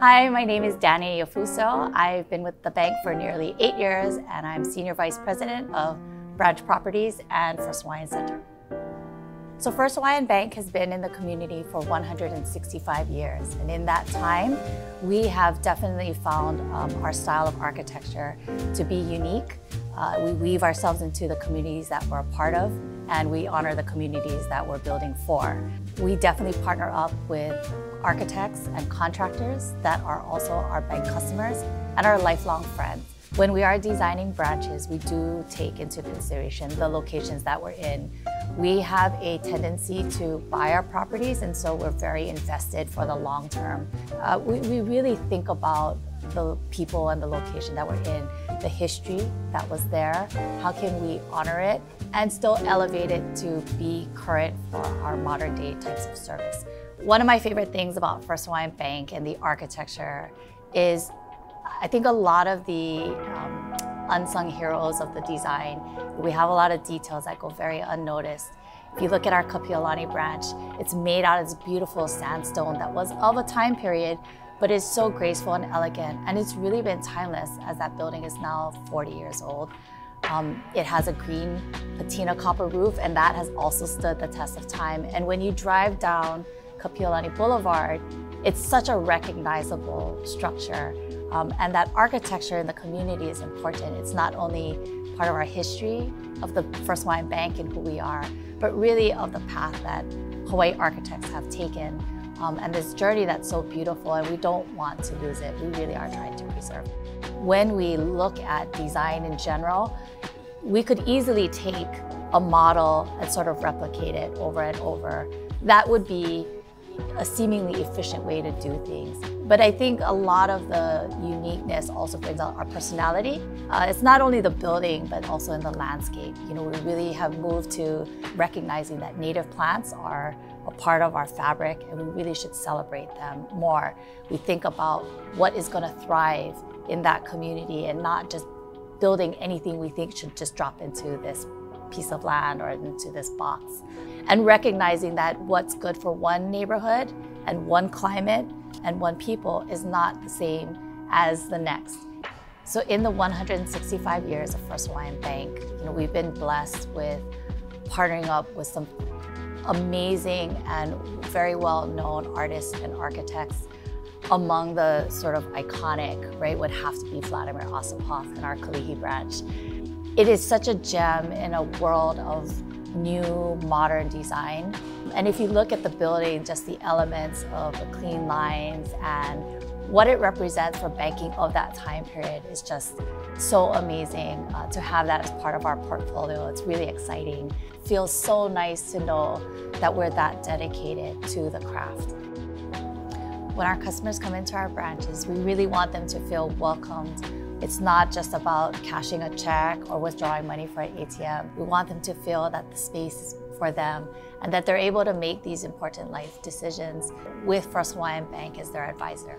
Hi, my name is Dani Yafuso. I've been with the bank for nearly eight years and I'm Senior Vice President of Branch Properties and First Hawaiian Center. So First Hawaiian Bank has been in the community for 165 years. And in that time, we have definitely found um, our style of architecture to be unique. Uh, we weave ourselves into the communities that we're a part of and we honor the communities that we're building for. We definitely partner up with architects and contractors that are also our bank customers and our lifelong friends. When we are designing branches, we do take into consideration the locations that we're in. We have a tendency to buy our properties, and so we're very invested for the long term. Uh, we, we really think about the people and the location that we're in, the history that was there, how can we honor it, and still elevate it to be current for our modern day types of service. One of my favorite things about First Hawaiian Bank and the architecture is I think a lot of the um, unsung heroes of the design, we have a lot of details that go very unnoticed. If you look at our Kapiolani branch, it's made out of this beautiful sandstone that was of a time period, but it's so graceful and elegant. And it's really been timeless as that building is now 40 years old. Um, it has a green patina copper roof and that has also stood the test of time. And when you drive down Kapiolani Boulevard, it's such a recognizable structure. Um, and that architecture in the community is important. It's not only part of our history of the First Hawaiian Bank and who we are, but really of the path that Hawaii architects have taken um, and this journey that's so beautiful and we don't want to lose it. We really are trying to preserve. When we look at design in general, we could easily take a model and sort of replicate it over and over. That would be a seemingly efficient way to do things. But I think a lot of the uniqueness also brings out our personality. Uh, it's not only the building, but also in the landscape. You know, we really have moved to recognizing that native plants are a part of our fabric and we really should celebrate them more. We think about what is going to thrive in that community and not just building anything we think should just drop into this piece of land or into this box. And recognizing that what's good for one neighborhood and one climate and one people is not the same as the next. So in the 165 years of First Hawaiian Bank, you know, we've been blessed with partnering up with some amazing and very well-known artists and architects among the sort of iconic, right, would have to be Vladimir Ossipoff and our Kalihi branch. It is such a gem in a world of new modern design. And if you look at the building, just the elements of the clean lines and what it represents for banking of that time period is just so amazing uh, to have that as part of our portfolio. It's really exciting. It feels so nice to know that we're that dedicated to the craft. When our customers come into our branches, we really want them to feel welcomed it's not just about cashing a check or withdrawing money for an ATM. We want them to feel that the space is for them and that they're able to make these important life decisions with First Hawaiian Bank as their advisor.